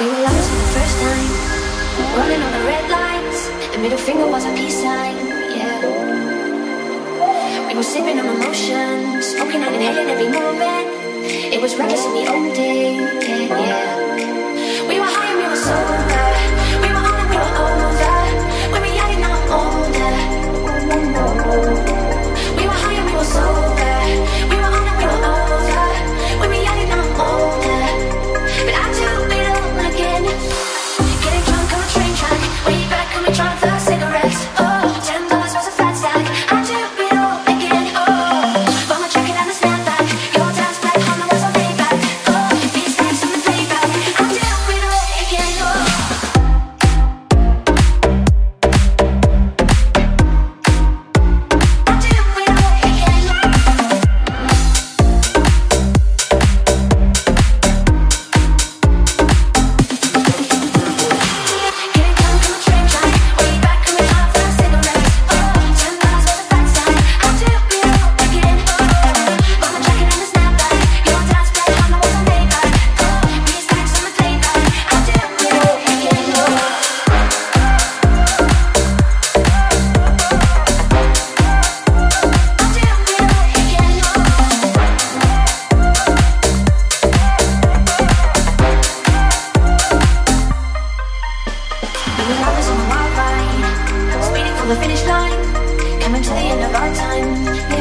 We were lovers for the first time, running on the red lights. The middle finger was a peace sign, yeah. We were sipping on emotion, smoking and inhaling every moment. It was reckless old day, yeah, yeah. the wild ride, waiting for the finish line, coming to the end of our time.